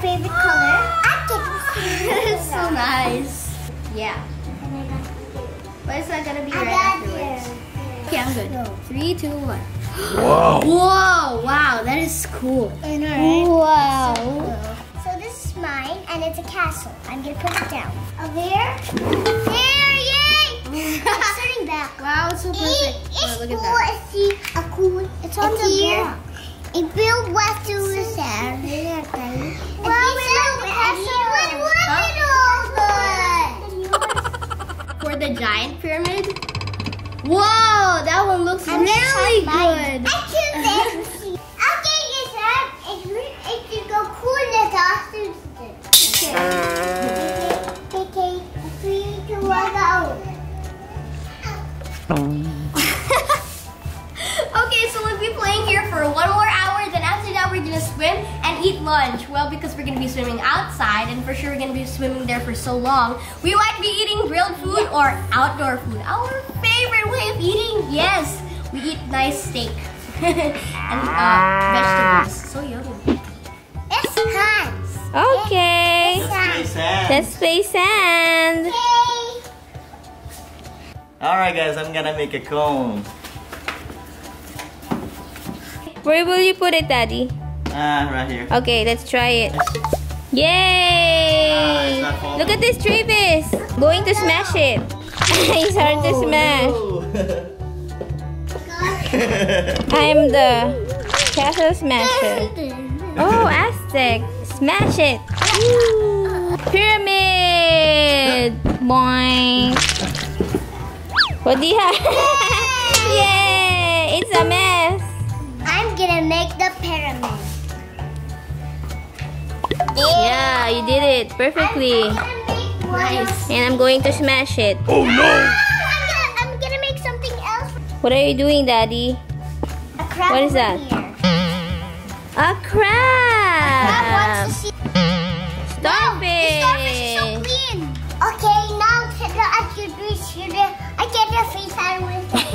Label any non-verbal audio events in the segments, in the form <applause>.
favorite color. I'm getting it's so nice. Yeah. But it's not gonna be I right afterwards. you. Okay, I'm good. Three, two, one. Whoa! <gasps> Whoa! Wow, that is cool. I know, right? Wow. So this is mine, and it's a castle. I'm gonna put it down. Over here. There, yay! <laughs> it's turning back. Wow, it's so It- It's Oh, look at cool. that. It's see a cool. It's on the here. It built what to the sand. Wow, we love the castle. For the giant pyramid. Whoa, that one looks I'm really good. I choose <laughs> it. Okay, yes, sir. It re- it should go cool as awesome. Okay. Okay. Three, two, one, go. Okay, so we'll be playing here for one lunch. Well, because we're gonna be swimming outside, and for sure we're gonna be swimming there for so long, we might be eating grilled food or outdoor food. Our favorite way of eating. Yes, we eat nice steak <laughs> and uh, vegetables. So yummy. It's Hans. Okay. It's Hans. Let's play sand. Okay. Alright guys, I'm gonna make a cone. Where will you put it, Daddy? Ah, right here. Okay, let's try it. Ah, Yay! it's. Look at this, Travis. Going to smash it. <laughs> He's hard to smash. <laughs> I'm the castle smasher. Oh, Aztec. Smash it. Pyramid. Boing. What do you have? <laughs> Yay! It's a mess. I'm gonna make the pyramid. Yeah, you did it perfectly. I'm gonna make one. Nice. And I'm going to smash it. oh no! I'm gonna, I'm gonna make something else. What are you doing, Daddy? A crab What is that? A crab. Crab wants to see. The starfish is so clean. Okay, now to the attributes here. I get the face out with it.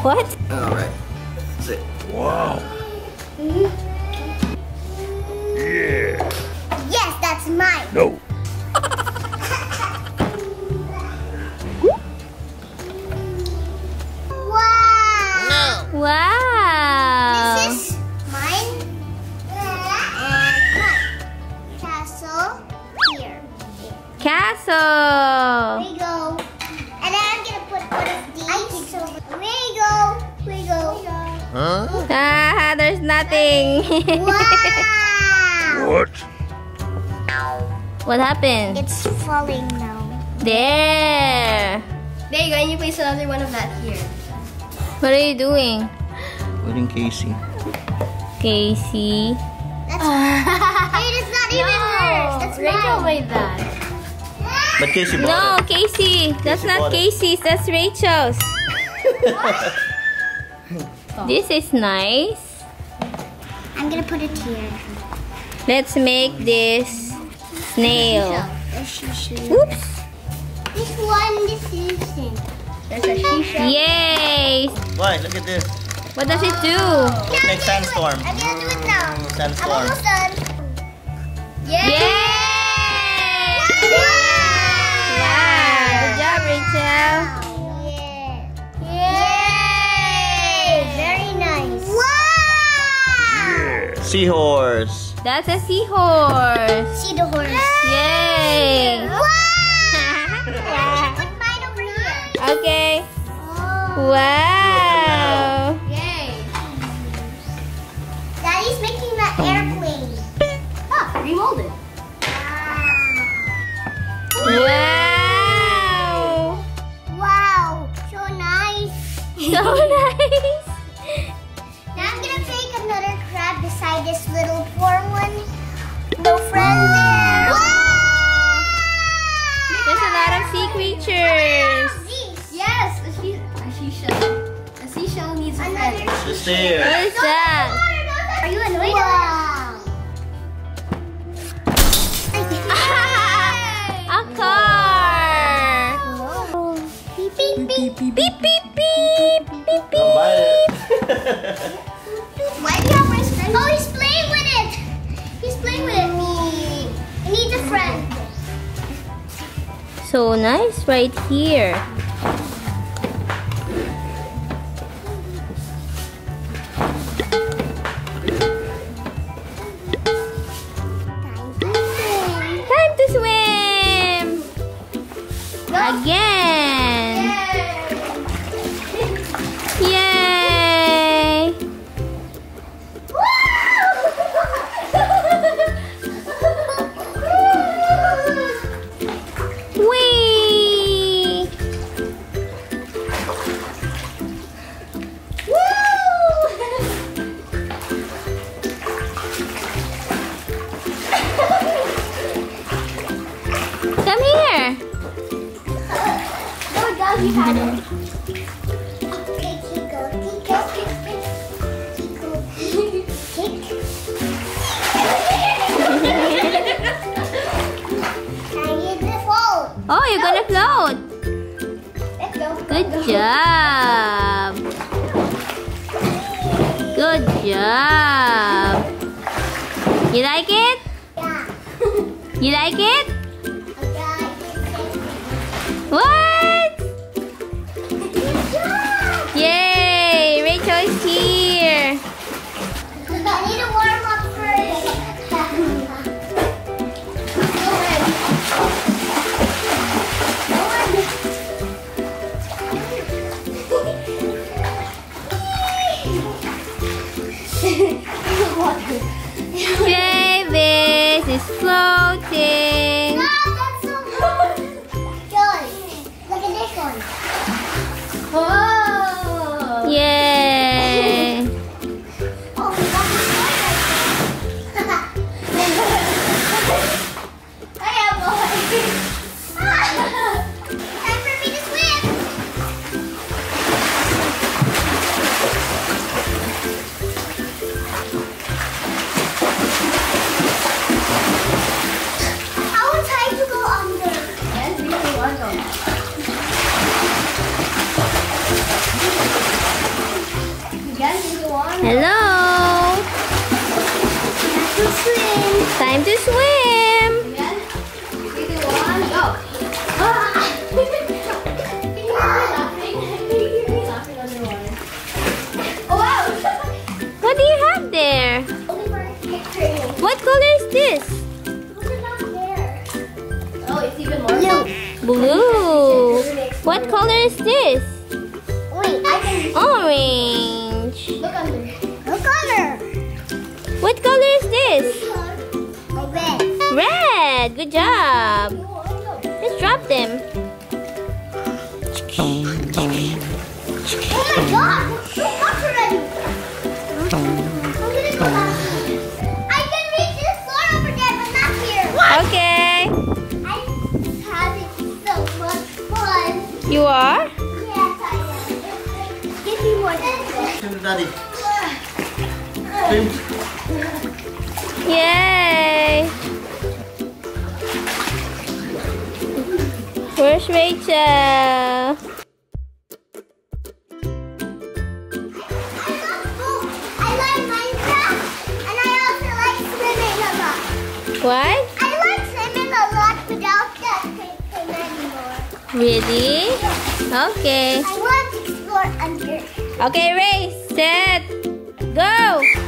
What? Alright. That's it. Wow. Mm-hmm. Yes, that's mine. No. Wow. Wow. This is mine and mine. Castle here. Castle. There you go. And then I'm gonna put one of these. There you go. There you go. Huh? Ah, there's nothing. <laughs> Wow. What happened? It's falling now. There. There you go, and you place another one of that here. What are you doing? Waiting Kaycee. Kaycee. That's ah. <laughs> it is not even hers. That's Rachel mine. made that. But Kaycee No, bought Kaycee. That's Kaycee not bought it. Kaycee's. That's Rachel's. it. <laughs> This is nice. I'm gonna put it here. Let's make this snail. This one, this isn't. There's a shisha. Yay. Why? Look at this. What does it do? It makes sandstorm. I'm gonna do it now. Mm, I'm Sandstorm. almost done. Yay! Yay! Wow. Wow. Good job, Rachel. Yeah. Yay! Very nice. Wow! Seahorse. That's a seahorse. See the horse. Yay. Wow! I'm <laughs> put mine over here. Okay. Oh. Wow. Crab beside this little poor one. No friend there. There's a lot of sea creatures. Yes, a, she- a seashell. A seashell needs a Another. friend. Just there. What is that? Are you annoyed? Wow. <laughs> A car. Beep, beep, beep. Beep beep beep beep Don't beep. bite it. <laughs> so nice right here. we had it. Oh, you're gonna float. Good job. Good job. You like it? Yeah. you like it? <laughs> What? I need to this? Wait, I can... Orange. Look. Look. What color is this? Red. Red. Good job. Let's drop them. Oh my god, there's so much already. Daddy. Boom. Yay! Where's Rachel? What? I like swimming a lot without the paper anymore. Really? Okay. I want to explore under. Okay, race. Dad, go!